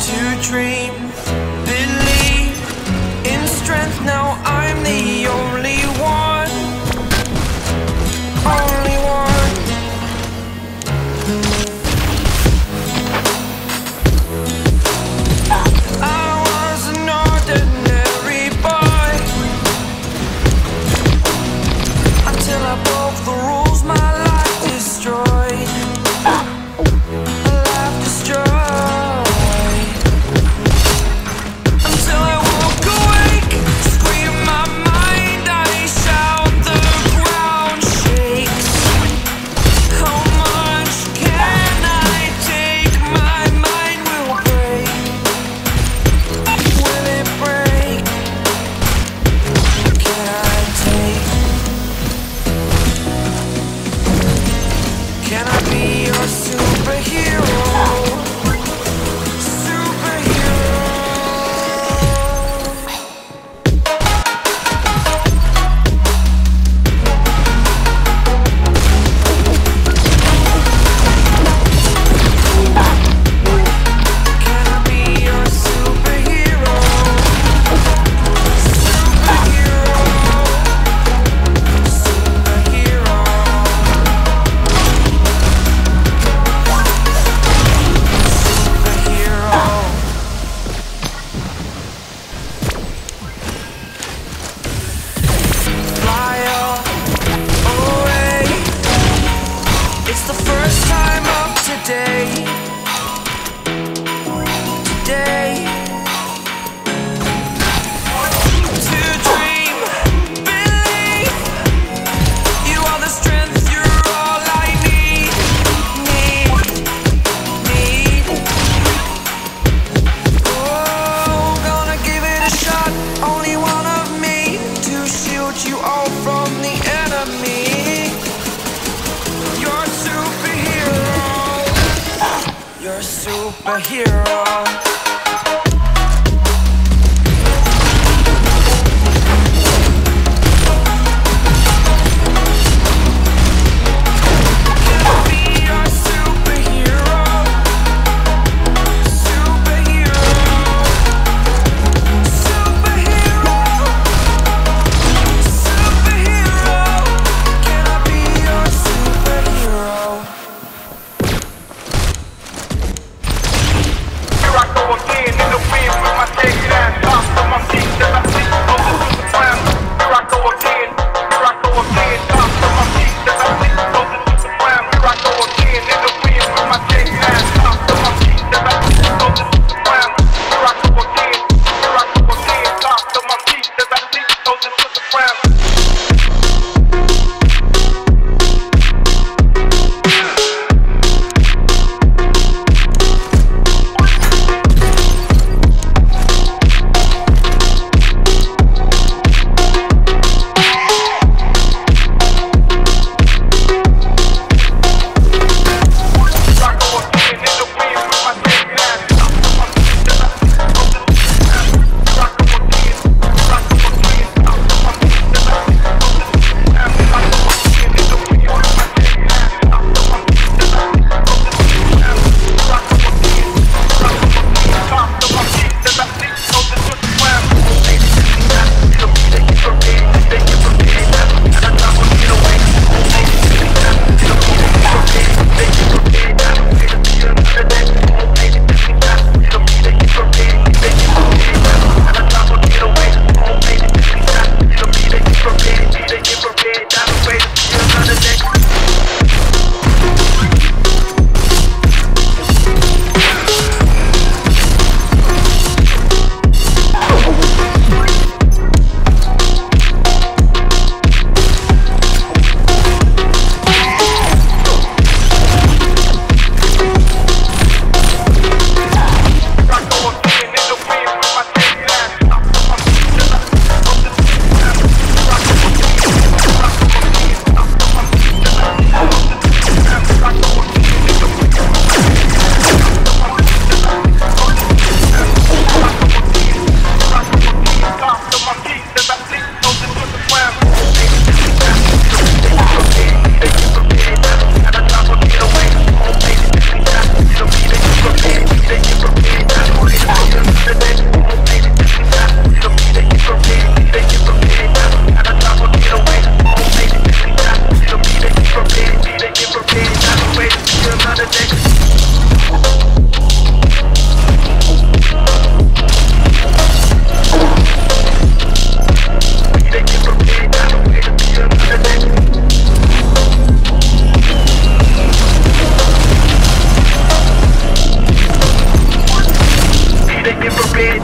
To dream, believe in strength. Now I'm the superhero.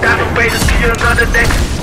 I don't pay to see another day.